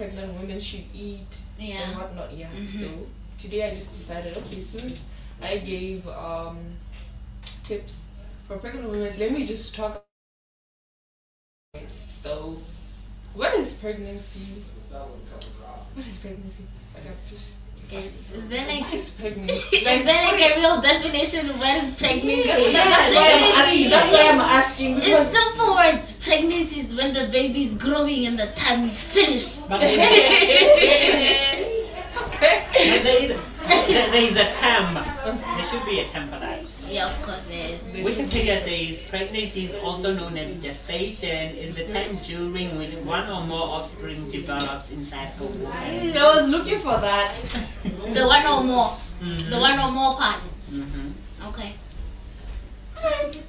pregnant women should eat and Yeah. whatnot. Yeah. Mhm. So today I just decided, okay, since I gave um tips for pregnant women, let me just talk. So, what is pregnancy? What is pregnancy? Like I'm just. Is, is there like What is pregnancy? is there like a real definition of what is pregnancy? Yeah, that's why I'm asking. That's why I'm asking It's because simple words. Pregnancy is when the baby is growing and the time you finish. Okay. there is there, there is a term. There should be a term for that. Yeah, of course there is. Wikipedia says pregnancy is also known as gestation, is the time during which one or more offspring develops inside a woman. Mm, I was looking for that. The one or more. Mhm. The one or more part. Mhm. Okay.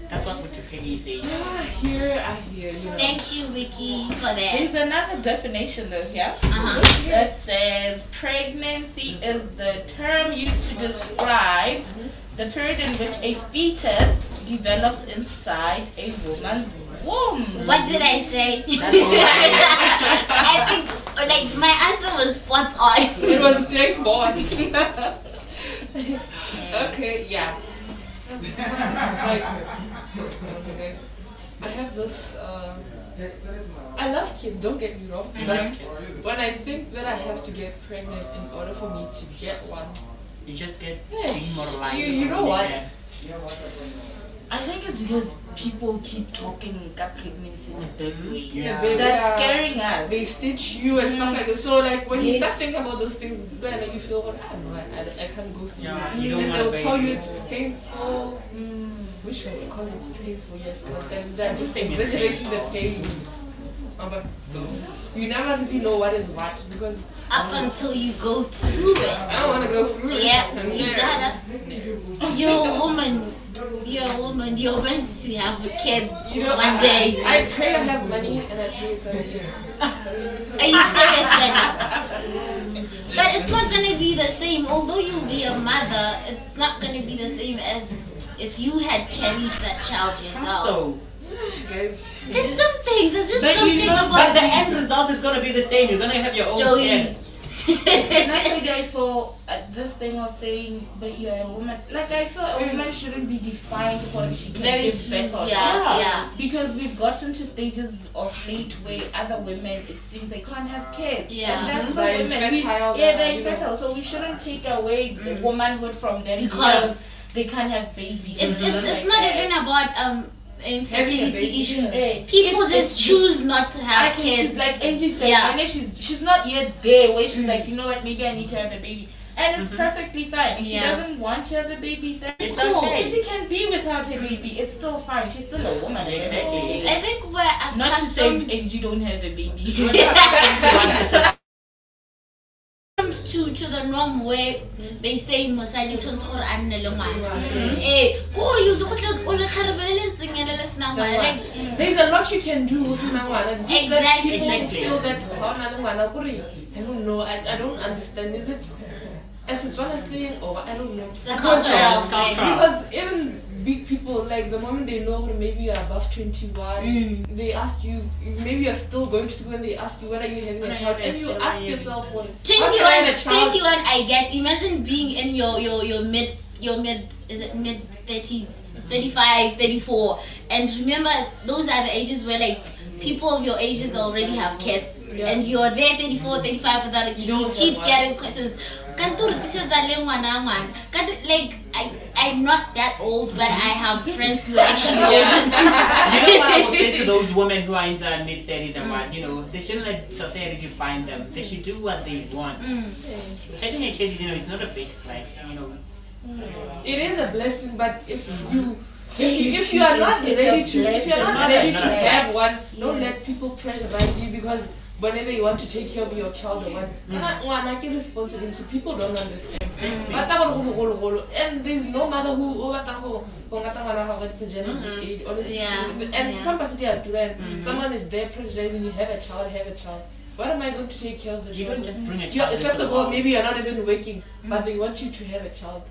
That's what Wikipedia says. Ah, here, I hear you. Thank you, Wiki, for that. There's another definition though here Uh-huh. that says pregnancy is the term used to describe the period in which a fetus develops inside a woman's womb. What did I say? That's all right. I think like my answer was spot on. It was straightforward. okay, yeah. Like, okay, guys, I have this. Um, I love kids. Don't get me wrong, but when I think that I have to get pregnant in order for me to get one, You just get Yeah. demoralized. You- you know what? there. I think it's because people keep talking about pregnancy in a bad way. Yeah. baby, They're uh, scaring us. they stitch you and stuff like that. So like when you start thinking about those things, then you feel, well, I don't know, I, I, I can't go through Yeah, it. you and wanna they'll tell you it's painful. Mm. Which of course it's painful, yes, but then they're just exaggerating the pain. But so you never really know what is what because Up until you go through it. I don't want to go through it. Yeah, you there- gotta. You're a woman. You're a woman. You're meant to have a kid You know, one I- day. I, I pray I have money and I pray seven years. Are you serious right now? But it's not gonna be the same. Although you'll be a mother, it's not gonna be the same as if you had carried that child yourself. So, Guys, There's something. There's just But something you know, about but the end result is gonna be the same. You're gonna have your own Joey. kid. And I think I feel uh, this thing of saying, that you're a woman. Like I feel a woman shouldn't be defined for what she can Very give true. birth or Yeah, yeah. Because we've gotten to stages of late where other women, it seems they can't have kids. Yeah. And that's Mhm. the They're women. We- infertile, yeah, uh, they're you know. infertile. So we shouldn't take away the Mm. womanhood from them Because- because, they can't have babies. It's it's, it's like not that. even about um infertility issues. Yeah. People It's- just it's- choose not to I have think kids. she's like Angie said, Yeah. and then she's she's not yet there where she's Mm. like, you know what, maybe I need to have a baby. And it's Mhm. perfectly fine. If she doesn't want to have a baby, that's It's cool. okay. She can be without a baby. It's still fine. She's still a woman at the end of the Exactly. I think we're Not to say accustomed you don't have a baby. To to the norm where they say mosadi tshwanetse gore a nne le ngwana eh ke gore you go tla o le kgarebele le ntsenyele le sena ngwana like There's a lot you can do with ngwana. Just that Exactly. people Exactly. feel that how na le ngwana kore, I don't know. I, I don't understand. Is it a Setswana thing or I don't know. it's a Because- cultural It's thing cultural. Because even big people, like the moment they know that maybe you're above 21, Mm. they ask you, maybe you're still going to school and they ask you, when are you having When a child? And you ask yourself, what? how can I 21 have a child? 21 i get imagine being in your your your mid your mid is it mid 30s 35 34 and remember those are the ages where like people of your ages already have kids Yeah. and you're there 34 35 without a kid You you don't keep have getting questions "Kanti o rekisetsa le ngwana ngwana?" Kanti, like I, i'm not that old but i mm-hmm. have friends who are actually older You know what I would say to those women who are in their mid 30s and what, mm. you know, they shouldn't let society define them. They should do what they want. Mm. Having a kid, you know, it's not a big flex, you know. It is a blessing, but if mm. you if you, if you are not ready to if you're not ready to have one, don't Yeah. let people pressurize you because whenever you want to take care of your child or what, Mm. ngwana ke responsibility. People don't understand. Mm. Ba tla gore go bogolo. And there's no mother who o batlang go go ngata ngwana ga gagwe diphenjana at this Mhm. age. Honestly, Yeah, and yeah. campus di a tura and someone is there pressurizing you. Have a child. Have a child. What am I going to take care of the You child? don't just bring a child First of all, maybe you're not even working, but they want you to have a child.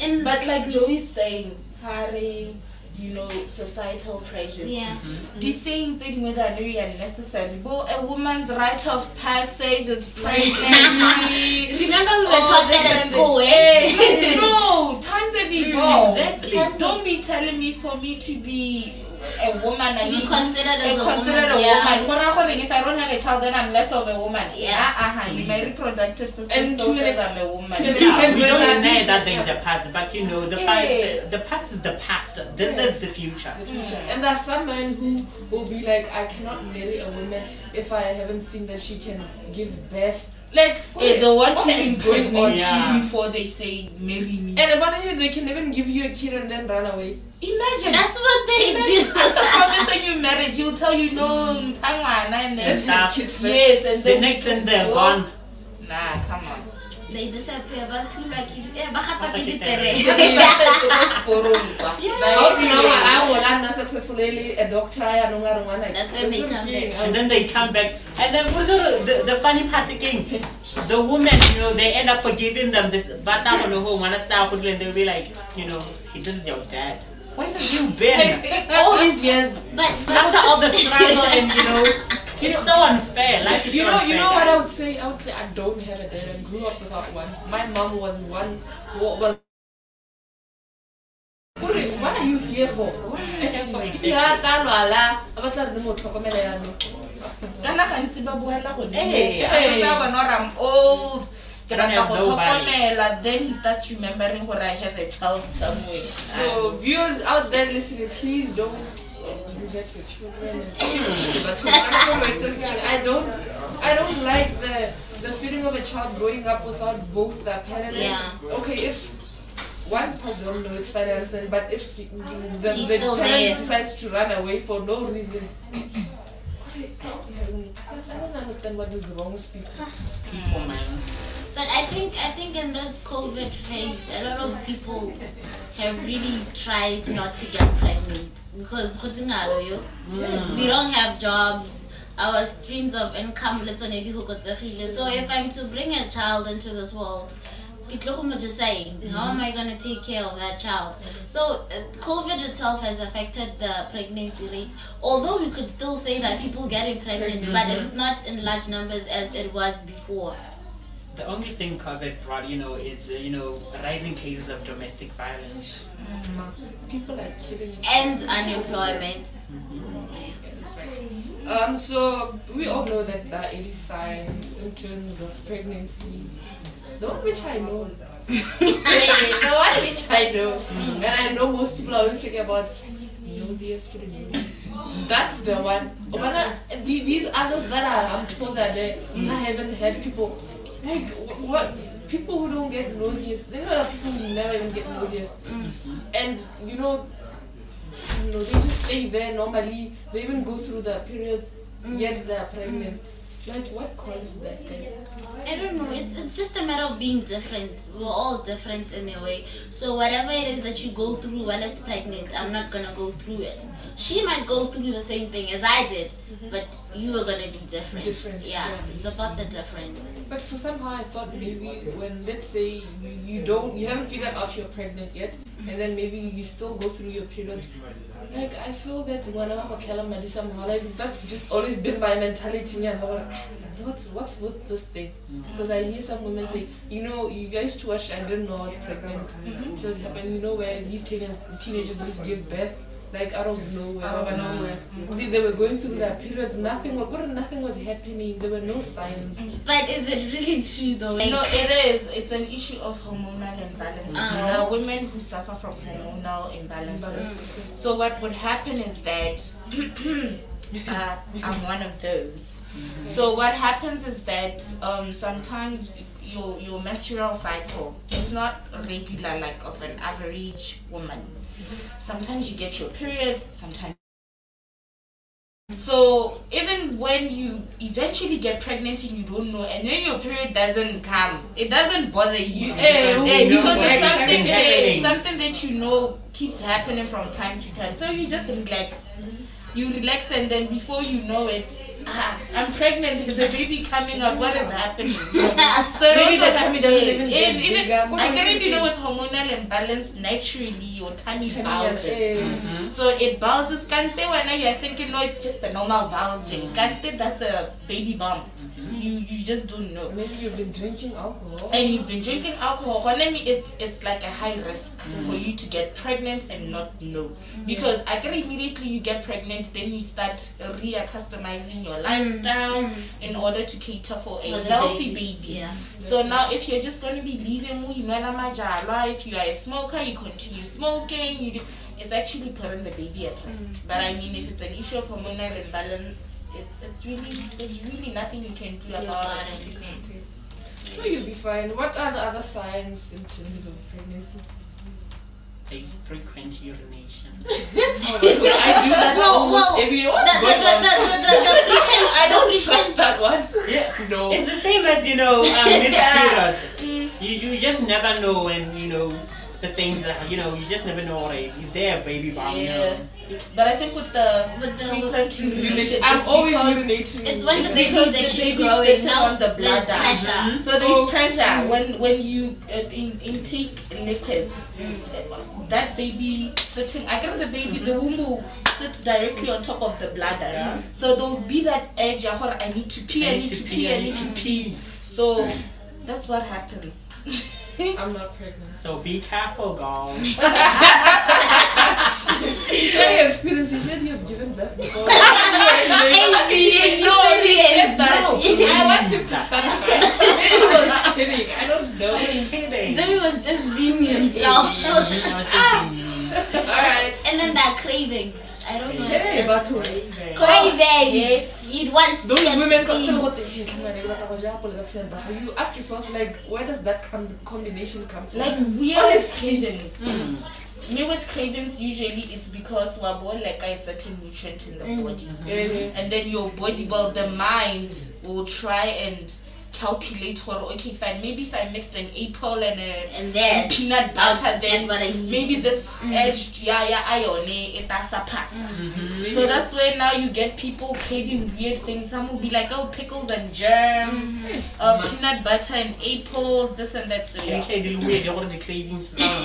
And But like Joey's saying, Harry, you know societal pressures Yeah. Mm-hmm. Mm-hmm. di saying tse dingwe that are very unnecessary bo a woman's right of passage is pregnancy Remember we were all taught this that at and school, that. Eh? eh? No times have evolved Exactly. don't be telling me for me to be a woman To I be considered as a considered woman, a yeah. woman. What I'm saying, if I don't have a child, then I'm less of a woman. Yeah. Uh-huh. My reproductive system And still to says an I'm a woman. to an Yeah, we don't I- deny that there's a past, but you know, the, Yeah. past, the, the past is the past. This Yeah. is the future. the future. And there are some men who will be like, I cannot marry a woman if I haven't seen that she can give birth. Like, Hey, eh, they want to what is going on? impregnate Yeah. you before they say marry me. And about it, they can even give you a kid and then run away. Imagine. That's what they Imagine do. after promising you marriage, he'll tell you no, mm. mpangwana, and Let's then have kids yes, and then The then next thing they're gone. Nah, come on. They disappear. But who like it? Eh, ba gata ke Ba ditere. How do you know I will not successfully a doctor? I don't know what That's when they come back. And then they come back. And then what's the, the, the funny part again? The women, you know, they end up forgiving them. This, but I don't know who want to start with, and they'll be like, you know, hey, this is your dad. Where have you been? all these years. But but After all the struggle and, you know, it's so unfair. Life is You so know, unfair, you know what I would say? I would say I don't have a dad. I grew up without one. My mom was one. What was? Kore, What are you here for? Ya ka lwala, a batla le mo tlhokomela yana. kana gantsi ba boela go Hey, hey. bona gore i'm old ke I don't rata have go tlhokomela then he starts remembering gore i have a child somewhere So viewers out there listening, please don't desert your children. But I don't, I don't like the the feeling of a child growing up without both their parents. Yeah. Okay, if one person don't know, it's fine, I understand. But if the, the, She's the parent there. decides to run away for no reason. I don't understand what is wrong with people. Hmm. People, man. But I think I think in this COVID phase, a lot of people have really tried not to get pregnant because yo, we don't have jobs. Our streams of income let's on So if I'm to bring a child into this world, go mo how am I going to take care of that child? So uh, COVID itself has affected the pregnancy rate. Although we could still say that people getting pregnant, but it's not in large numbers as it was before. The only thing COVID brought, you know, is, uh, you know, rising cases of domestic violence. People are killing and unemployment. That's right. Um, so we all know that there are 80 signs, symptoms of pregnancy. The one which I know. the one which I know. And I know most people are always talking about nosiest to the noses. That's the one. But uh, these others that are, I'm told are there, I haven't had people. Like, what? People who don't get nauseous, there are people who never even get nauseous. Mm. And, you know, you know, they just stay there normally. They even go through the period, yet mm. they're pregnant. Like, what causes that? I don't know. It's it's just a matter of being different. We're all different in a way. So whatever it is that you go through while it's pregnant, I'm not gonna go through it. She might go through the same thing as I did, mm-hmm. but you are gonna be different. Different, Yeah, yeah. it's about the difference. But for somehow I thought maybe when let's say you, you don't you haven't figured out you're pregnant yet, and then maybe you still go through your periods. Like I feel that when I'm a Kalamadi somehow, like that's just always been my mentality. Like, what's what's with this thing? Because I hear some women say, you know, you guys to watch. I didn't know I was pregnant until it happened. You know where these teenagers teenagers just give birth. Like out of nowhere. Out of nowhere. They, they were going through their periods. Nothing was good. Nothing was happening. There were no signs. But is it really true though? Like, no, it is. It's an issue of hormonal imbalances. Uh-huh. There are women who suffer from hormonal imbalances. So what would happen is that uh, I'm one of those. So what happens is that um, sometimes your your menstrual cycle is not regular like of an average woman. Sometimes you get your period, sometimes. So even when you eventually get pregnant and you don't know, and then your period doesn't come, it doesn't bother you. Hey, Because it's something that, something that you know keeps happening from time to time. So you just relax. You relax and then before you know it, ah, I'm pregnant. Is the baby coming out? What is happening? so Maybe also the tummy doesn't even get and even bigger. I get you know with hormonal imbalance naturally your tummy, Tummy bulges. eh. Mm-hmm. So it bulges. Kante when you're thinking no, it's just a normal bulging. Kante that's a baby bump. You you just don't know. Maybe you've been drinking alcohol. And you've been drinking alcohol. Honestly, it's it's like a high risk Mm. for you to get pregnant and not know. Because I can immediately you get pregnant, then you start re customizing your lifestyle in order to cater for a For the healthy baby. baby. Yeah. So now, if you're just going to be leaving, you know, majala, if you are a smoker, you continue smoking. You do, it's actually putting the baby at risk. But I mean, if it's an issue of hormonal imbalance, it's it's really there's really nothing you can do about about it. it. Mm. So you'll be fine. What are the other signs, symptoms of pregnancy? There's frequent urination. I do that Well, almost well, every The, what's the, going the, on? the, the, the, the frequent, I don't the trust frequent, that one. Yeah. No. It's the same as you know, um, miscarriage. You you just never know when you know the things that you know. You just never know. Right? Is there a baby bomb? You know? But I think with the With the- frequent with- urination, I'm it's always because urinating. it's when the It's baby because is the actually baby's growing. sitting Now on the there's bladder. pressure. Mhm. So there's Oh. pressure when when you uh, in, intake liquids. uh, That baby sitting, I get the baby, the womb will sit directly on top of the bladder. Yeah. So there'll be that edge. where I need to pee, I need to pee, I need to pee. So that's what happens. I'm not pregnant. So be careful, girls. Share your experience. You said you have given birth before. Eighteen, No, he said that. No, I want you to clarify. He was kidding. I don't know. I'm. Joey was just being himself. I was just being Alright. and then that cravings. I don't know. if Hey, that's- but crazy. Cravings. Yes. You'd want Those women come to CFC. what they hate. man, they got a vagina, pull a fan, but You ask yourself, like, where does that com- combination come from? Like weird Honestly. cravings. Mm. Me with cravings, usually it's because we're born like a certain nutrient in the Mm. body. Yeah. and then your body well the mind will try and calculate what okay fine maybe if I mixed an apple and a And then and peanut butter then what I need. maybe this Mm. edged yeah yeah iron it has a pass Mhm. so that's where now you get people craving weird things some will be like oh pickles and jam Mm-hmm. uh, peanut butter and apples this and that so Can yeah the weird what are the cravings now?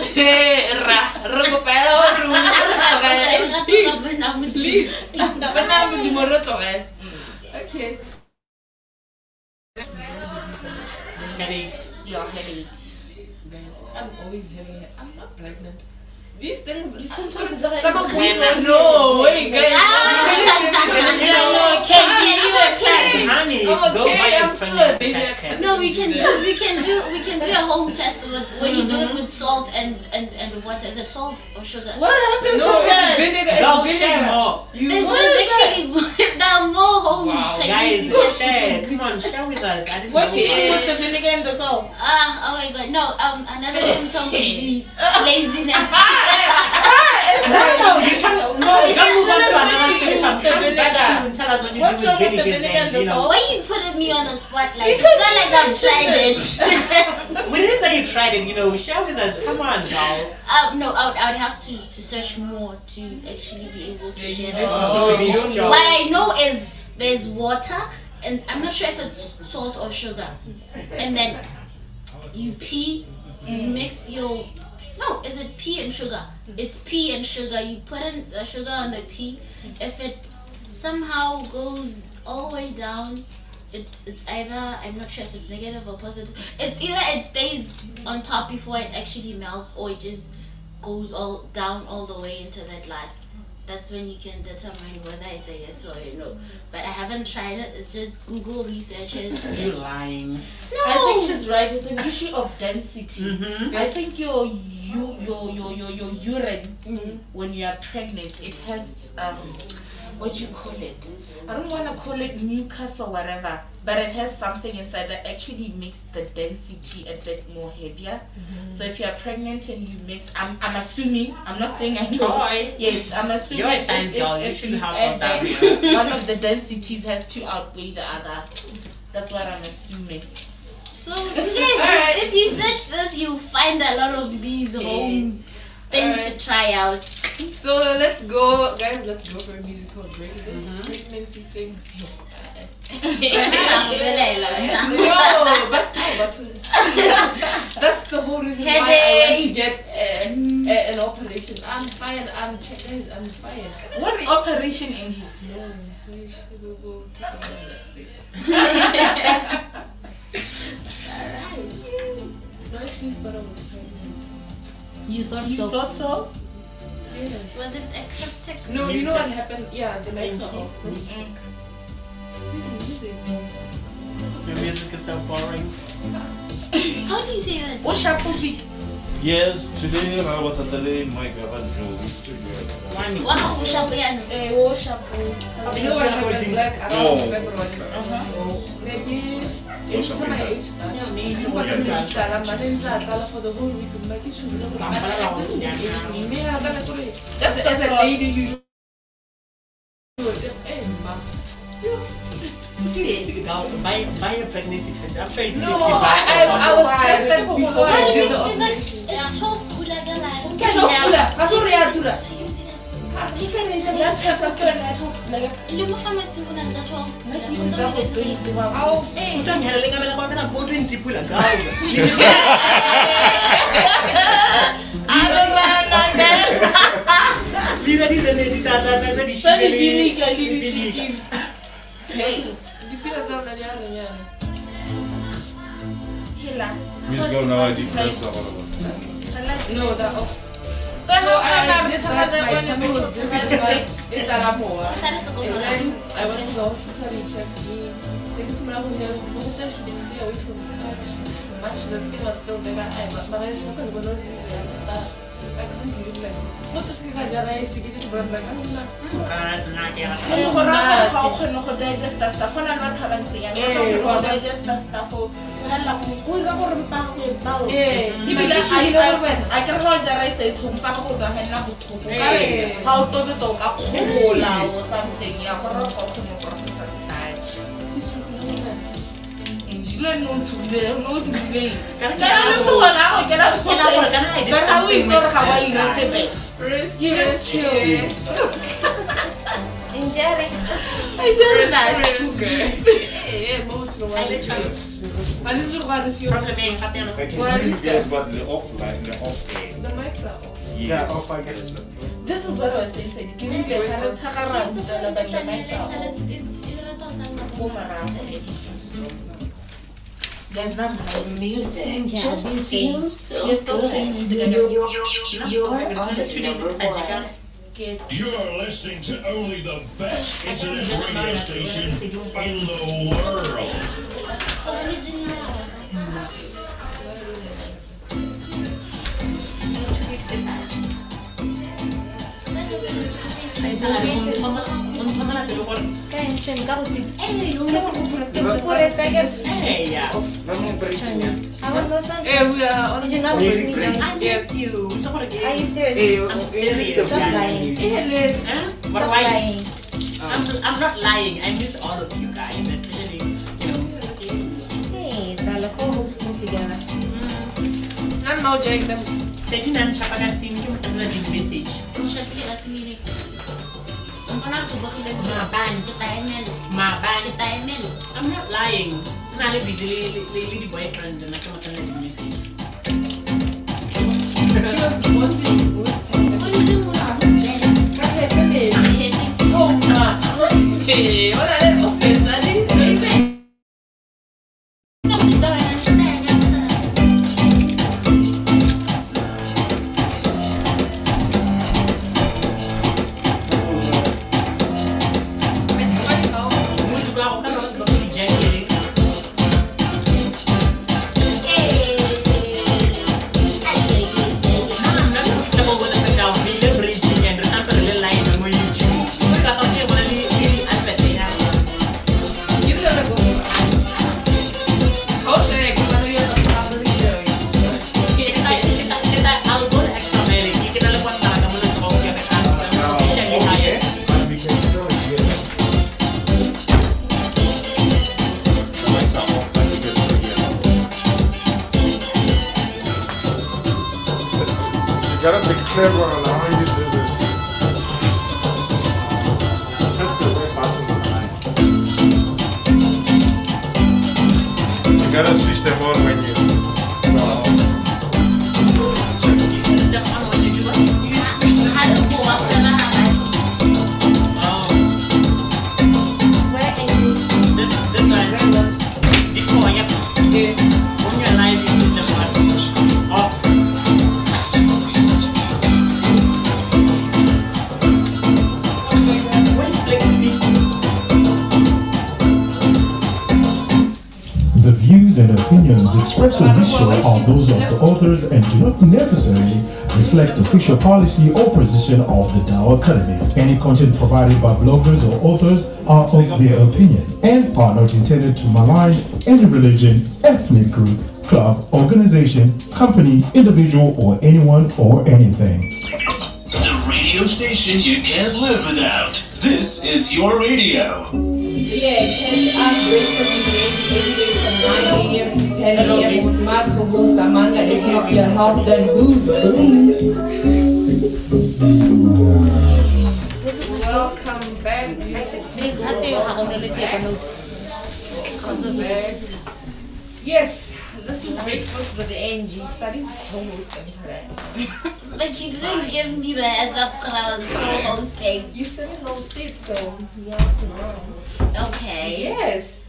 Hey, ra, ra, go pa ela, wa re, wa re, please, please. Bana mo di mo re tlogela. Okay. Headache. your headaches Guys, I'm always having. I'm not pregnant. These things. sometimes it's like- some of When these. I'm- No, wait, ah, guys. Ah, ah, no, Kenzie, are you a test? Honey, I'm okay, I'm a still a baby. No, we can do we can do we can do a home test with where you do it mm-hmm. with salt and and and water. Is it salt or sugar? what happens No, to it's that vinegar. Girls, It's share vinegar. more. You There's, What there's is that? actually there are more home Wow. Guys, share. can do. Come on, share with us. I didn't what do you know. do with the vinegar and the salt Ah, oh my god. No, um another symptom would be laziness. No, no, you can't. No, don't move on to another what you do with Come back vinegar. to and tell us what you What's do wrong with with the vinegar. vinegar and the you know. salt? Why you putting me on the spot like Because it's not like I've tried it. We didn't say you tried it. You know, share with us. Come on, y'all. um, no, I would, I would have to, to search more to actually be able to share just that. know, you don't know. What I know is there's water, and I'm not sure if it's salt or sugar. And then you pee, you mix your. No, is it pea and sugar? It's pea and sugar. You put in the sugar on the pea. If it somehow goes all the way down, it's it's either I'm not sure if it's negative or positive. It's either it stays on top before it actually melts, or it just goes all down all the way into that last that's when you can determine whether it's a yes or a no. But I haven't tried it. It's just Google researches. You lying. no. I think she's right. It's an issue of density. Mm-hmm. I think your you your your your your urine Mm-hmm. when you are pregnant, it has um what you call it? I don't want to call it mucus or whatever, but it has something inside that actually makes the density a bit more heavier. Mm-hmm. So if you are pregnant and you mix, I'm I'm assuming I'm not saying I know. Toy. Yes, I'm assuming You're a if, science if, girl, if, you should you have that, that, one of the densities has to outweigh the other. That's what I'm assuming. So you guys, if you search this, you'll find a lot of these home things to try out. So let's go, guys. Let's go for a musical break. This pregnancy thing. no, but, but that's the whole reason why I went to get uh, uh, an operation. I'm fine. I'm ch- guys. I'm fine. What operation, Angie? No, we should go take care of that bit. So I actually thought I was pregnant. You thought You so? thought so? Yes. Was it eclectic? No, you know what happened? Yeah, the lights are off. Mm. Music, music. Your music is so boring. How do you say that? What's your puppy? Yes, today Rawatatale, my garage Josie. One. Wow, ushapo yani. Eh, what's your You know what happened? Like around February. Uh-huh. Maybe each time I ate that. But then I start, I'm in that for the whole week. I'm like, you should know. I me. I'm gonna put it. Just as a lady, you. you were just, Hey, ma. Buy, buy a pregnancy test. I'm sure it's No, 50 bucks I, I, or I was Why? tested before Why I do did you the say that? operation. It's 12 kula dala. Ilimo pharmacy kuna za 12. Kutangela lengamela kwabela bo 20 pula gawu. Lira di le di Musical now I depress about No, that off. So I, I did that, my tummy was just like, it's a rapoa. usaletse ko And then I went to the hospital, they checked me. They just went out here, the hospital should stay away from scratch. Much the thing was still there, I but my head shot oh, and not I can't believe like, what is the guy I see it from like, I'm not. Ah, senang ya. Hey, go rata ga o kgone go digesta stuff. Go na le batho ba bantsi yang. Ba Eh, go wa- digesta stuff. O hela go go ira gore mpa go e bao. Eh, Ebile ebile I- e le I- gore wena. a ke re ga o jara e sa e thompa ga go tswa fela go thoko. Ka re Eh. ga o tobetsa o ka kgomola o something ya gore ga o kgone Njile no tsubile no tsubile. Kan Ka re le tsola go ke la go Ke la gore kana I did But how we something go with ga wa that ira guy. sepe. First, You just chill. Injere. First, first, girl. Eh, most of the I ones. let. And this is what is your Problem eh, I can What hear is this, that? but the offline, the off air. The mics are off. Yes. off I guess. This is what I was saying. Give me the kind of takarang to the but the mics are off. Go marago, Guys, not Music just feels so You're still good. playing music. You're on the number one. You're listening to only the best internet radio station in the world. Unthomela pelo gore eh ya. Eh, we are on Music break. I Yes. miss you. It's not again. Are you serious? Hey, I'm oh, serious. Stop yeah. lying. Huh? But Stop why? lying. I'm, I'm not lying. I miss all of you guys, especially you know. Hey, Dala, co-host me together. I'm now joining them. Setting and chapaka sim ke mosala di message. Maban. I'm not lying. I'm not busy le le le di boyfriend na ke mosala di message. She was bonding with Oh, the and do not necessarily reflect the official policy or position of the Dow Academy. Any content provided by bloggers or authors are of their opinion and are not intended to malign any religion, ethnic group, club, organization, company, individual, or anyone or anything. The radio station you can't live without. This is your radio. Yeah, catch us breakfast in the every day from 9 a.m. to 10 a.m. with Marco Bustamante. If not your health, then who's Welcome back, Yes, this is breakfast with the Angie. Sadi's co-hosting today. But you didn't give me the heads up because I was co-hosting. You said it no safe, so you have to know. Okay. Yes.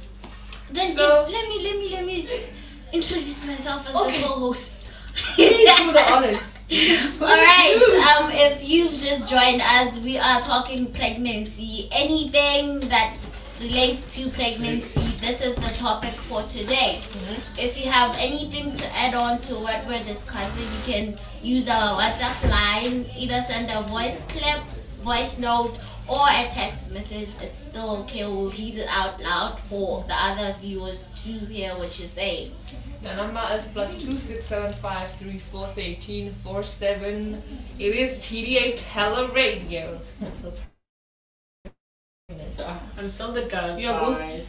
Then So- give, let me let me let me s- introduce myself as Okay. the co-host. Please do the honors. All right. Um, if you've just joined us, we are talking pregnancy. Anything that relates to pregnancy, this is the topic for today. If you have anything to add on to what we're discussing, you can use our WhatsApp line. Either send a voice clip, voice note, or a text message. It's still okay. We'll read it out loud for the other viewers to hear what you're saying. The number is plus two six seven five three four thirteen four seven. It is TDA Tele Radio. I'm still the ghost. You're a ghost? alright.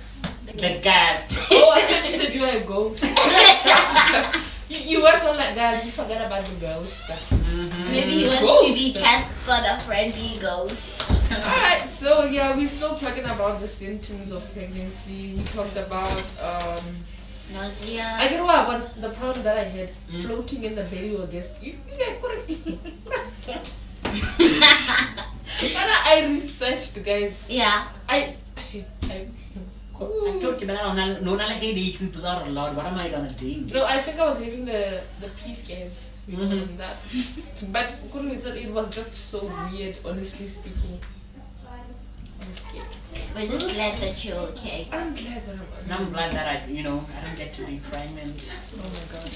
The ghost. Oh, I thought you said you were a ghost. you, you went on like guys. You forgot about the ghost. Maybe he wants to be Casper the friendly ghost. Alright, so yeah, we're still talking about the symptoms of pregnancy. We talked about um Nausea. I get what but the problem that I had floating in the belly or this you, you get correct. And I I researched guys. yeah. I I, I I told you that I'm no, not a headache. People are loud. What am I gonna do? No, I think I was having the the pee scares. We call Mhm. that. But Kuru, it's- it was just so weird, honestly speaking. I'm. We're just glad that you're okay. I'm glad that I'm. And I'm glad that I, you know, I don't get to be pregnant. Oh my god.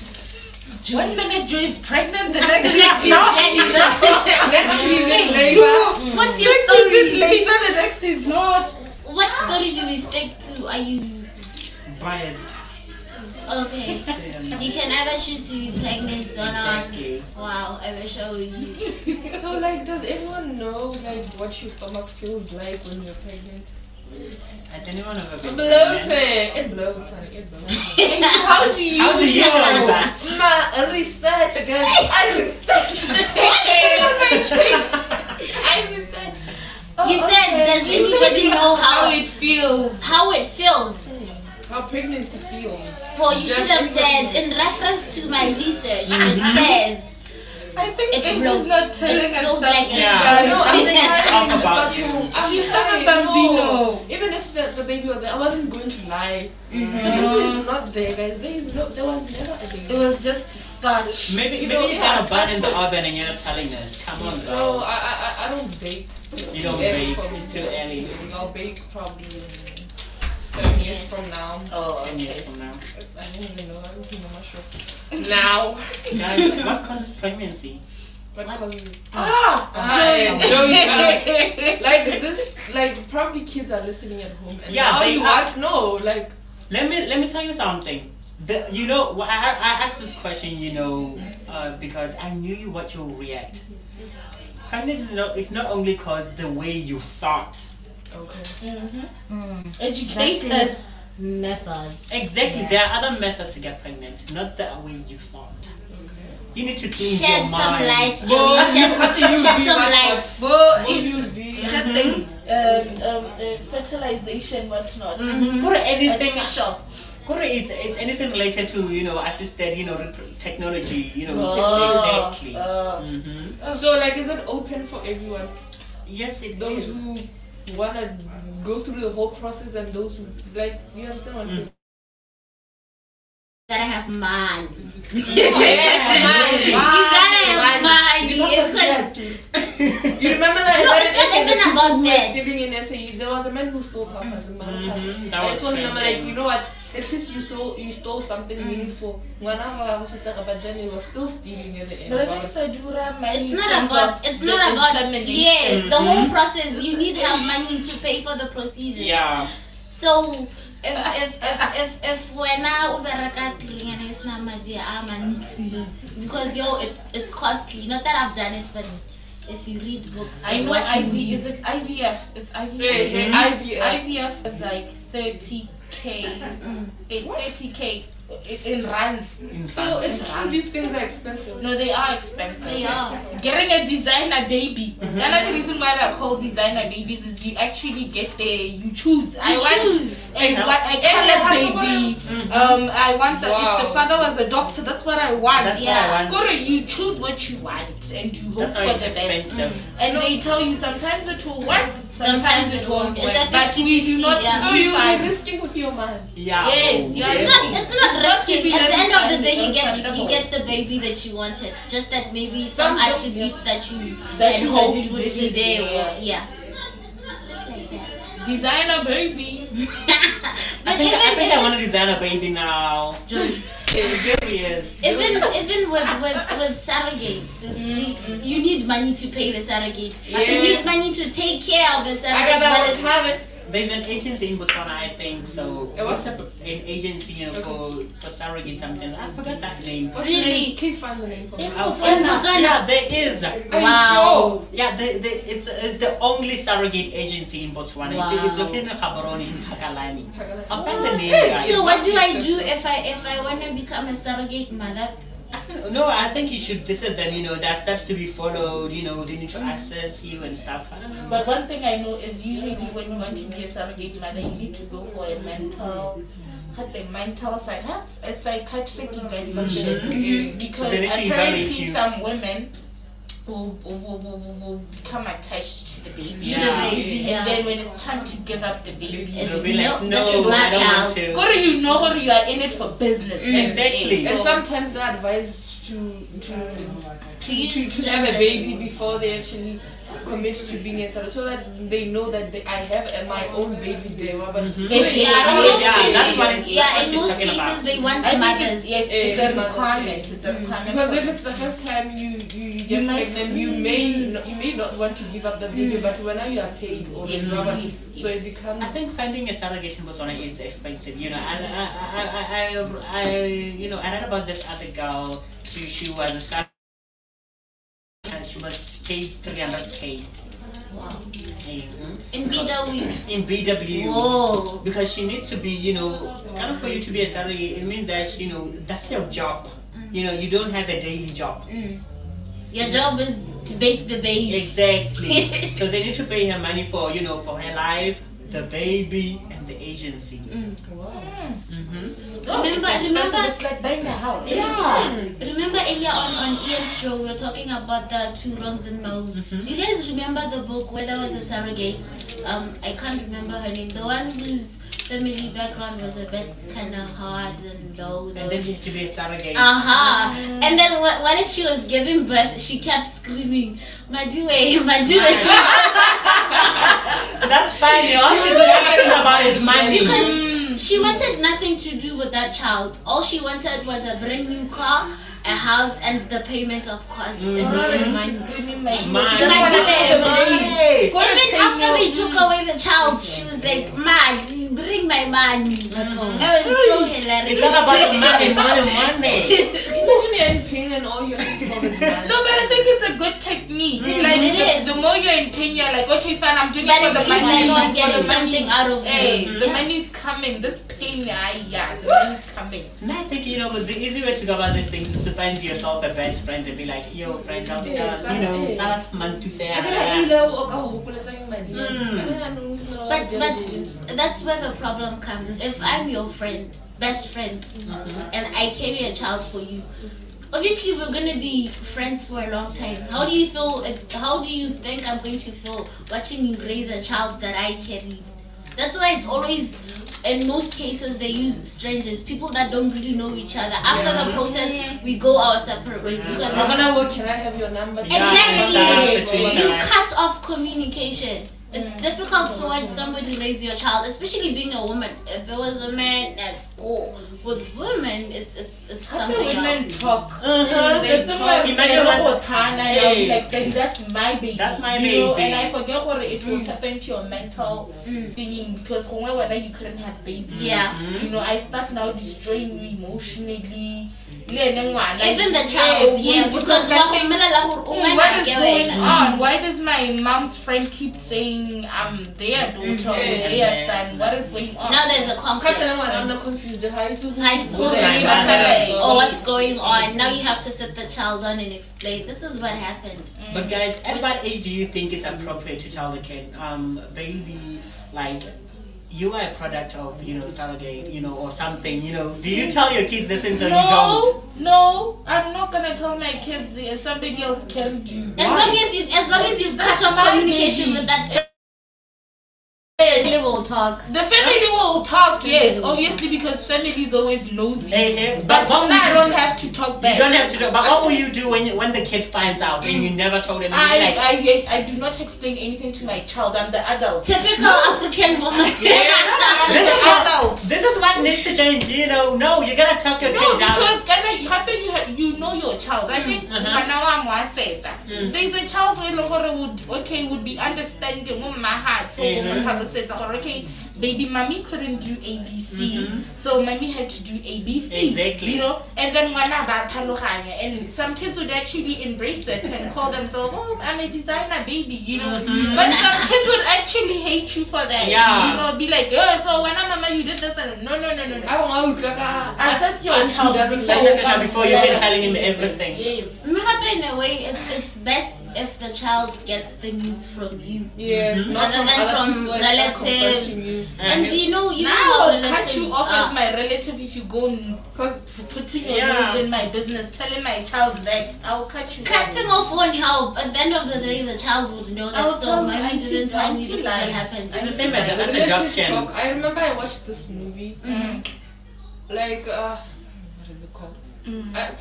One minute Joy is pregnant, the next Next next is Daddy's not. Next season labor. What's your next story? labor, the next is not. What story do we stick to? Are you Biased. okay? You can either choose to be pregnant or not. Exactly. Wow, I wish I were you. So like, does anyone know like what your stomach feels like when you're pregnant? Has anyone ever been Bloating. pregnant? It bloats, honey. It bloats. How do you? How do you know that? My research, guys. I researched. I researched. You said, does anybody know how how it feels? how it feels? How pregnancy feels. Well, you should have said, in reference to my research, it says I think It's it's not telling It us feels like something. Yeah, No, something I'm is off about you. I'm She's sorry, not bambino. no. Even if the, the baby was there, I wasn't going to lie. Mm-hmm. The baby is not there, guys. There is no, there was never a baby. It was just starch. Maybe, You maybe know, you yeah, got a bun in the oven and you're not telling us. Come on, No, girl. I, I, I- I don't bake. It's You don't bake, it's too early. I'll bake probably in seven years from now. Oh, Ten years from now. I don't even know. I don't even know my show. Now. Guys, what causes pregnancy? What causes it? Ah, Ah, Joy. Joey, uh, like this, like probably kids are listening at home, and Yeah, now they you are. want no, like Let me let me tell you something. The, you know, wh- I, I asked this question, you know, uh, because I knew you what you'll react. Pregnancy is not, it's not only cause the way you thought. okay. Educate That's us. Methods. Exactly, Yeah. there are other methods to get pregnant, not the way you thought. You need to cleanse shed your some mind. light, Well, Joey. Shed, what do you shed some light. Well, Will if you be? nothing, um, um, uh, fertilization, whatnot. Mhm. Go to anything. shop. Kore, it's, it's anything related to you know assisted you know technology you know Oh, exactly oh. hmm So like, is it open for everyone? yes it Those is. who wanna go through the whole process and those who like, you understand what I'm saying? gotta have money. Yeah, You gotta have money. It's like You remember that? No, that it's not essay, even the people about who were that. Giving an essay, there was a man who stole papas in Malta. Mhm, that I was saw him. I'm like, you know what? At least you stole, you stole something mm. meaningful. Ngwana wa Hositaka, But then he was still stealing at the end. But I think money it's in not about it's not about insemination. yes the whole mm-hmm. process you need to have money to pay for the procedure yeah so if if if if, if wena ubereka klinyana isina madi a mantsi because yo it's it's costly not that I've done it but if you read books I and know watch IV is it IVF? It's IVF. Hey, hey, IVF. IVF is like 30k, Mm. eh, 30k in, in rands. So it's true. These things are expensive. No, they are expensive. they are Getting a designer baby. Another reason why they're called designer babies is you actually get there, you choose. I You want choose. a, Yeah. what, a Yeah, colored yeah, baby. Um, I want the, if the father was a doctor, that's what I want. that's Yeah. what I want Go to you choose what you want and you hope that's for it's the best. expensive And they tell you sometimes it will work, sometimes, Sometimes it it won't won't. work. It's a but we do not yeah. So you'll refund. risking with your man. yeah Yes, you are it's not it's not It's risking be at the end of the day you get you get the baby that you wanted just that maybe some Some don't- attributes that you That you hoped would be there yeah. or- yeah just like that designer baby. but I think, even I think I want to design a baby now. There he is. even even with with, with surrogates you, you need money to pay the surrogate you need money to take care of the I surrogate got that one. It's Have it. There's an agency in Botswana, I think. So A what? what's up? An agency you know, for for surrogate something. I forgot that name. What's the Really? Please find the name for me. I'll In. Botswana? Yeah, there is. Are you Wow. sure? Yeah, the, the, it's, it's the only surrogate agency in Botswana. It's, it's located in Gaborone in Phakalane. Phakalane. I'll find the name. Hey, guys. so what do I do if I if I want to become a surrogate mother No, I think you should visit them. You know, there are steps to be followed. You know, they need to access you and stuff. I don't know. But one thing I know is usually when you want to be a surrogate mother, you need to go for a mental, what the mental side, huh? a psychiatric evaluation. Mhm. Because apparently some women will, will, will, will, will, will become attached to the baby. to the baby yeah And then when it's time to give up the baby, It's- They'll be no, like, no, this is my child. want to. Go to you know you are in it for business. Mm. Exactly. And sometimes they're advised to to to use to, to have a baby before they actually commit to being a surrogate, so that they know that they, I have a, my own baby there. But Mhm. Yeah, in Yeah, most yeah, cases, that's what it's- yeah, in most cases about. they want I think mothers. it's, yes, Eh, it's a mothers, requirement. It's a requirement. because if it's the first time you you, you get might- pregnant, you may not, you may not want to give up the baby, but when you are paid or Yes, whatever, yes, so it becomes. I think finding a surrogate in Botswana is expensive. You know, and I, I, I, I, I, you know, I read about this other girl. She, she was a surrogate and she was paid 300k. Wow. Mhm. In BW. In BW. Whoa. Because she needs to be, you know, kind of for you to be a surrogate, it means that, you know, that's your job. You know, you don't have a daily job. Mm. Your job is to bake the baby. Exactly. so they need to pay her money for, you know, for her life, the baby, and the agency. Mm. Mm-hmm. No, Remember- remember- It's like buying a house. Yeah. Remember earlier on on Ian's show we were talking about the two wrongs in Mo. Mhm. Do you guys remember the book where there was a surrogate? Um, I can't remember her name. The one whose family background was a bit kind of hard and low. And then have to be a surrogate. Uh huh. And then wh- when she was giving birth, she kept screaming, "Maduwe, Maduwe," That's fine, all she's thinking about is money. because she wanted nothing to do with that child. All she wanted was a brand new car, a house, and the payment of costs. And Mhm. no She's money. screaming like Money. she doesn't wanna have the baby. Money. Even after your- they took away the child, she was like, Max, bring my money. That was so hilarious. It's all about money, money, money. Imagine you're in pain and all you have to is money. No, but I think it's a good good technique. Mm, like it the, is. you're in pain, you're like, okay, fine, I'm doing But it for the least money. I know I'm for getting the money. something out of Hey, this. the Yeah. money's coming. This pain, yeah, yeah, the money's coming. And I think, you know, the easy way to go about this thing is to find yourself a best friend and be like, yo, friend, come Yeah, to you know, yeah. tell us man to say, I can ah, have ilo o ka hopoletsang madi. Mm. Kana yaanong o simolola But but that's where the problem comes. If I'm your friend, best friend, and I carry a child for you, obviously we're gonna be friends for a long time. How do you feel? Uh, how do you think I'm going to feel watching you raise a child that I carried? That's why it's always. In most cases, they use strangers, people that don't really know each other. After the process, we go our separate ways because I'm gonna work. Can I have your number? Exactly. between You cut off communication. It's difficult to watch somebody raise your child, especially being a woman. If it was a man, that's cool. With women, it's it's it's How do something women else. talk? Uh-huh. They They talk talk. like Imagine Imagine when- and I'll Hey. like saying that's my baby. That's my you Know, baby. and I forget what it will Mm. tap into your mental Mm. thinking because when whether you couldn't have baby. Yeah. You know, I start now destroying you emotionally. Even Even the child, yeah, oh, because wahomelela hore o ngwana what is going on? Why does my mom's friend keep saying I'm their mm-hmm. daughter or their son? What is going on? Now there's a Ka conflict. kana I'm not confused. Hi to who? Hi, it's Who's who? the Right, child? right, Or what's going on? Now you have to sit the child down and explain. This is what happened. Mm. But guys, at what age do you think it's appropriate to tell the kid, um, baby, like, you are a product of, you know, surrogate, you know, or something, you know. Do you tell your kids this things or you don't? No, no, I'm not gonna tell my kids uh, somebody else carried you. As long as you, as long as you've cut off communication baby. with that. Family will talk. The family will talk, yes, obviously because family is always nosy. Hey, hey, but but what you don't have to talk back. You don't have to talk. but what will you do when you, when the kid finds out and you never told him? I, like, I, I, I do not explain anything to my child. I'm the adult. Typical African woman. I'm This the is what- adult. this is what needs to change, you know. No, you gotta talk your No, kid down. No, because kana happen you ha- you know your child. I think Uh-huh. bana wa moasesa. Mm. There's a child who leng gore would okay would be understanding mo mahatse Mhm. Mo okay baby mommy couldn't do ABC Mhm. so mommy had to do ABC. Exactly. You know, and then ngwana ba tlhaloganya and some kids would actually embrace it and call themselves oh I'm a designer baby, you know. Mhm. But some kids would actually hate you for that. Yeah. You know, be like, oh so when I'm mama you did this and no no no no no. I want to utlwa ka Assess your auntie child doesn't before, like Assess your child before you let can us tell him see. everything. Yes. Maybe in a way, it's it's best if the child gets the news from you. Yes, not Rather from than from people and start relatives. you. And you know, even now though I'll cut you off are- as my relative if you go and Cause putting your Yeah. nose in my business, telling my child that I'll cut you. Cutting off won't help. At the end of the day, the child would know that so tell my mommy auntie- didn't tell me this is what lied. happened. It's the same as But as just adoption. I remember I watched this movie, Mm. like uh, what is it called? Mm. I,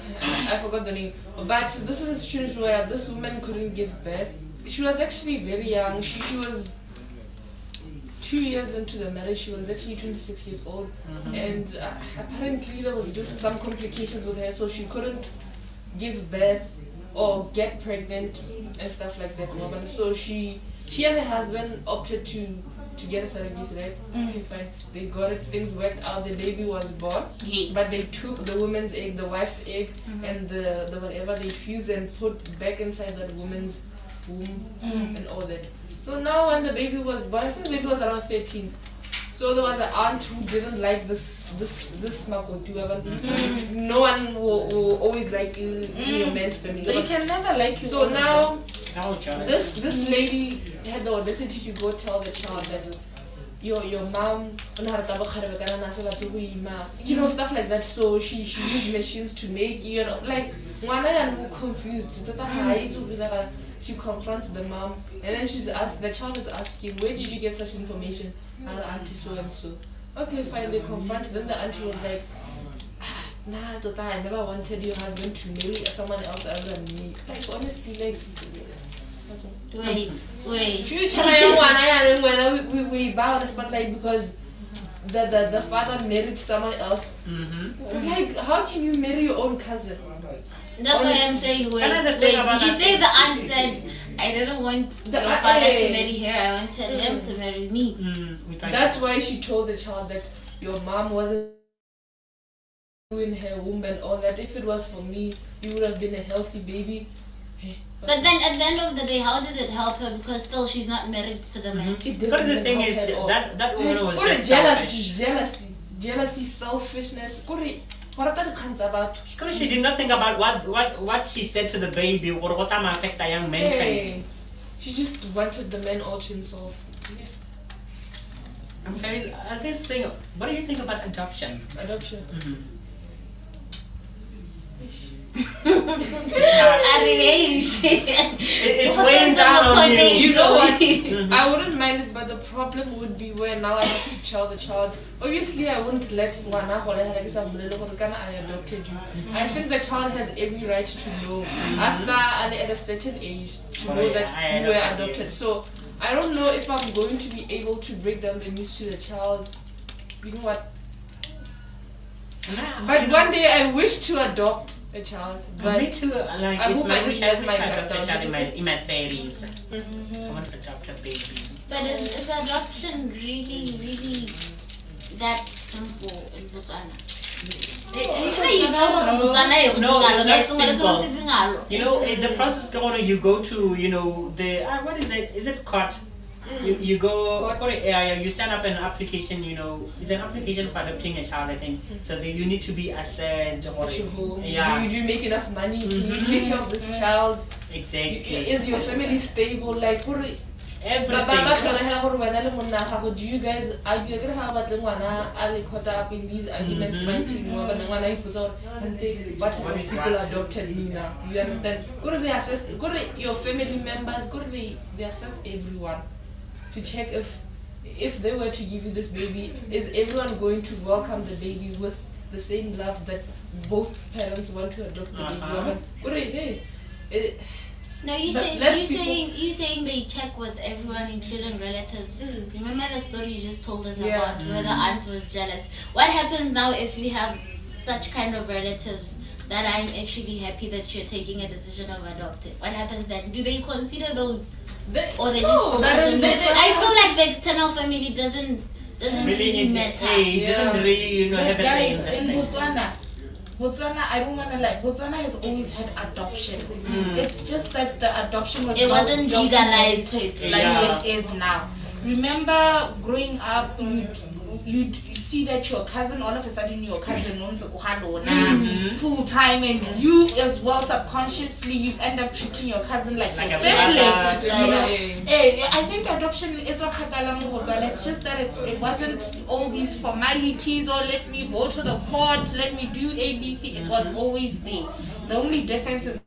I forgot the name. But this is a situation where this woman couldn't give birth. She was actually very young. She, she was two years into the marriage. She was actually 26 years old. And uh, apparently there was just some complications with her, so she couldn't give birth or get pregnant and stuff like that. Woman. So she she and her husband opted to to get a surrogate, right? Okay, fine. They got it. Things worked out. The baby was born. Yes. But they took the woman's egg, the wife's egg, Mhm. and the, the whatever they fused and put back inside that woman's womb Mm. and all that. So now when the baby was born, I think the baby was around 13. So there was an aunt who didn't like this this this makoti. Mm. No one will, will always like you in your man's family. They can never like you. So now. the now No, John. this this lady had the audacity to go tell the child that your your mom you know stuff like that. So she she used machines to make you know like ngwana yana confused. Tata ha itse gore she confronts the mom and then she's asked the child is asking where did you get such information? Our auntie so and so. Okay fine they confront then the auntie was like "Ah, nah Tota, I never wanted your husband to marry someone else other than me. Like honestly like Wait, wait. future. Ya ngwana yanong wena we- we we buy on the spotlight because the, the the father married someone else. Mm-hmm. like how can you marry your own cousin? That's why I'm saying wait. Wait, did you say the aunt said I didn't want The- your father to marry her, I wanted him to marry me. Mm, we that's why she told the child that your mom wasn't in her womb and all that. If it was for me you would have been a healthy baby. Eh, But then at the end of the day, how does it help her? Because still she's not married to the man. Mm-hmm. It Because the thing is, that that woman was Kore just jealousy, selfish. jealousy, jealousy, selfishness. Kore, wa rata dikgang tsa batho. Because she did not think about what what what she said to the baby or what am affect a young man. Hey, she just wanted the man all to himself. I'm very, I just think, what do you think about adoption? Adoption. Mm-hmm. Mhm. Arish. It- it's weighing down on you. You know what? Mhm. I wouldn't mind it, but the problem would be where now I have to tell the child. Obviously, I wouldn't let ngwana gore ha ke sa bolele gore kana I adopted you. I think the child has every right to know. After and at a certain age, to Oh, know that I you were adopted you. So I don't know if I'm going to be able to break down the news to the child. You know what? But one day I wish to adopt a child. But me too. Like, I it's hope my I wish. just I let wish my I guard adopted a child in my in my thirties. I want to adopt a baby. But is, is adoption really, really that simple in Botswana? Hey, you know Botswana is No, ngalo, it's guys, not ngalo, simple. so sitting ngalo. You know, the process go you go to you know the uh, what is it? Is it court? You, you go yeah, you send up an application. You know, it's an application for adopting a child. I think so. That you need to be assessed. Or, at your home, yeah, do you do you make enough money? Can you Mhm. take care of this child? exactly. Is your family stable? Like, Everything. tlhola hela gore wena le monna wa do you guys argue ke ba batle ngwana a le caught up in these arguments fighting mo bana ngwana ipotsa gore what type of people adopted me now you understand gore they assess gore your family members gore they they assess everyone to check if if they were to give you this baby is everyone going to welcome the baby with the same love that both parents want to adopt the Uh-huh. baby gore hey it, No, you But saying less you people- saying you saying they check with everyone, including relatives. Mm. Remember the story you just told us Yeah. about where the mm-hmm. aunt was jealous. What happens now if you have such kind of relatives that I'm actually happy that you're taking a decision of adopting? What happens then? Do they consider those, they, or they no, just focus that- on? they- you? they- I feel like the external family doesn't doesn't Really, really matter. hey, it Yeah. doesn't really, you know, But a say guys, in that in. Botswana, Botswana, I don't wanna like Botswana has always had adoption. Mm. It's just that the adoption was It wasn't legalized. like Yeah. it is now. Remember growing up, you'd you'd see that your cousin all of a sudden your cousin owns a Mhm. full time and you as well subconsciously you end up treating your cousin like, Like your a sibling. brother. You know? Yeah. Eh, I think adoption is a It's just that it's, it wasn't all these formalities or let me go to the court, let me do ABC. It was always there. The only difference is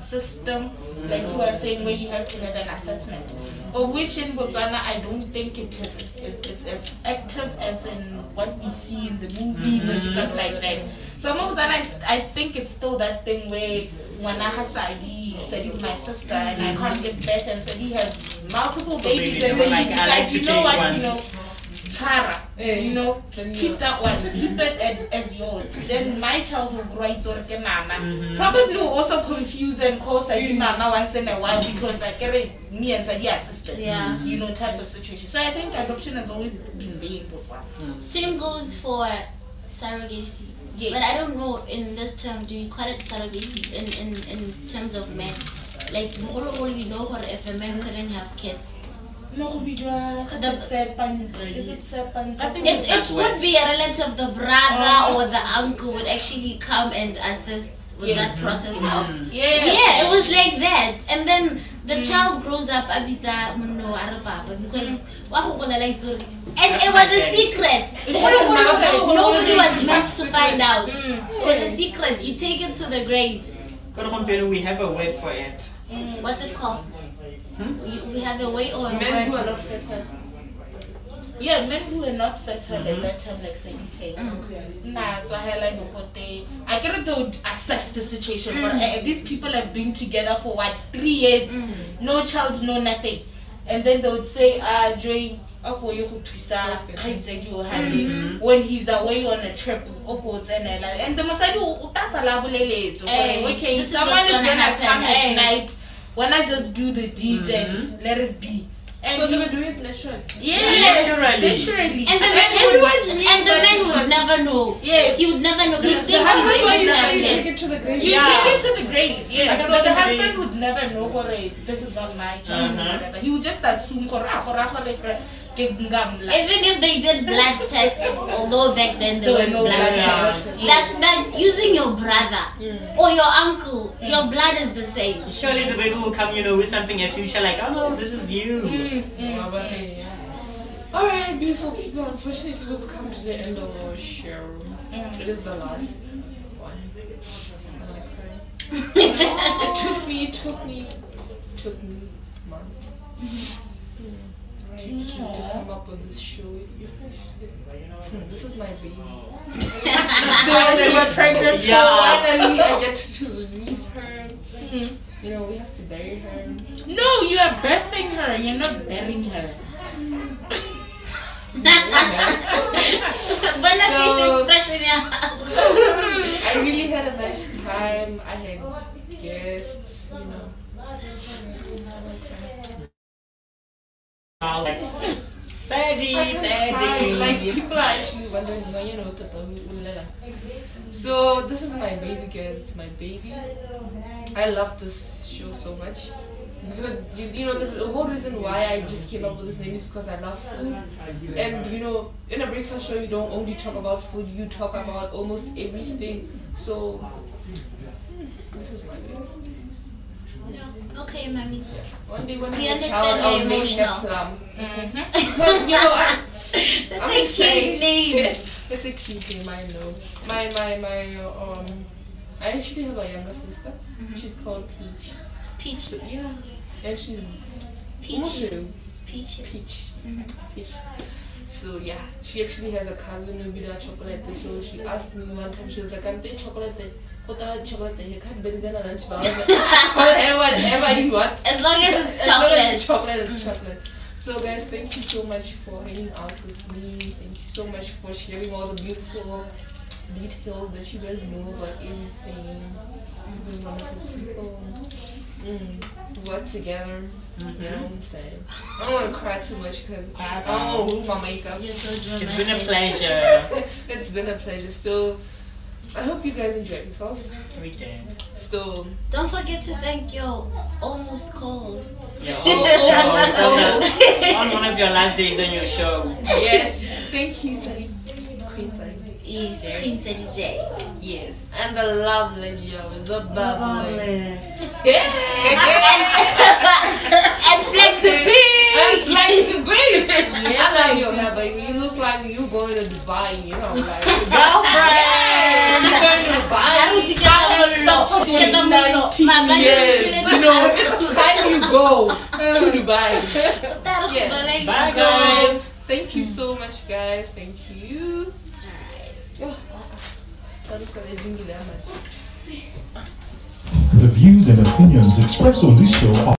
system, like you were saying, where you have to get an assessment, of which in Botswana I don't think it is it's, it's as active as in what we see in the movies and stuff like that. So in Botswana, is- I think it's still that thing where Mwana Hasadi said he's my sister and I can't get birth and said he has multiple babies and then like, he I like you know what, one." you know, Tara, Eh, you know, then keep you- that one, keep it as, as yours. Then my child will grow it or ke mama. Mhm. Probably will also confuse and call Sadi Mm. mama once in a while because like eh, me and Sadi are sisters. Yeah. You know, type of situation. So I think adoption has always been there in Botswana. Same goes for surrogacy. Yes. But I don't know in this term, do you call it surrogacy in, in, in terms of men? Like, bogologolo, you know what if a man couldn't have kids? It? I think It, It's it not would be a relative, the brother Oh. or the uncle would actually come and assist with Yes. that process of. Mhm. Yeah. Yeah, it was like that. And then the Mm. child grows up abita munno a because wa go golela itse hore- and it was a secret. It was not- Nobody was meant to find out. Mm. It was a secret. You take it to the grave. Koro gompieno, we have a word for it. Mm. What's it called? Hmm? You, we have a way or a Men who are not fertile. Yeah, men who were not fertile at that time, like Sadie said. Mm. Nah, so I like the they I get it they would assess the situation. But Mm. uh, these people have been together for what three years, Mm. no child, no nothing, and then they would say, "Ah, Joy, ako yo go thusa kgaitsedi o hale when he's away on a trip and the mosadi o o tla sala a boleletse gore, Eh, okay someone is gonna gonna come eh. at night wanna just do the deed and mm-hmm. let it be and So they you- were doing it naturally. Yes, Naturally. naturally. And the And man would, knew and the that man would never know. Yes. He would never know. The, He'd the think if he's why able you to have say you take it to the grave. You Yeah. take it to the grave, yeah. Like so the brother husband grave. would never know this is not my child or whatever. He would just assume Even if they did blood tests, although back then there There were were no blood blood tests, tests. that that using your brother Mm. or your uncle, your blood is the same. Surely the baby will come, you know, with something in future like, oh no, this is you. Mm, mm, mm. Alright, beautiful people, unfortunately we've come to the end of our show. Mm. It is the last one. I'm gonna cry. it took me, it took me, it took me months. To, to, come up with this show with you. Hmm, This is my baby. The one that you were pregnant for. Yeah. Finally, I get to release her. You know, we have to bury her. No, you are birthing her. You're not burying her. So- I really had a nice time. I had guests, you know. Sadie, Sadie. Like people are actually wondering, no, you know, Tata, ulala. So this is my baby girl. It's my baby. I love this show so much because you, you know the, the whole reason why I just came up with this name is because I love food. And you know, in a breakfast show, you don't only talk about food. You talk about almost everything. So this is my baby. Okay, mommy. One day when We understand child, the emotional. Plum. Mm-hmm. Because you know, I, That's I'm a cute name. It's a cute name, I know. My my my um I actually have a younger sister. Mhm. She's called Peach. Peach. So, yeah. And she's Peaches. Peaches. Peach. Mhm. Peach. So yeah, she actually has a cousin who a chocolate. So she asked me one time, she was like, I'm doing chocolate. What the chocolate? He can't bring them a lunch bar. Whatever, whatever you want. As long as it's chocolate. As long as it's chocolate. chocolate, it's chocolate. So guys, thank you so much for hanging out with me. Thank you so much for sharing all the beautiful details that you guys know about everything. Wonderful people. Mm. Work together. You know what I'm saying? I don't want to cry too much because I don't want to ruin my makeup. You're so It's been a pleasure. it's been a pleasure. So I hope you guys enjoyed yourselves. We did. So Don't forget to thank your almost co-host. Yeah, Oh, oh on, oh, oh, on one of your last days on your show. yes, thank you, Sally. Queen Sally. Is Queen City J. Yes, and the lovely Gio with the bubbly. and flexibility. And flexibility. I love your hair, baby. You look like you going to Dubai. You know, like Girlfriend! you going to Dubai. Yes, you know, it's time you go to Dubai. Yeah. Bye, guys. thank you so much, guys. Thank you. The views and opinions expressed on this show are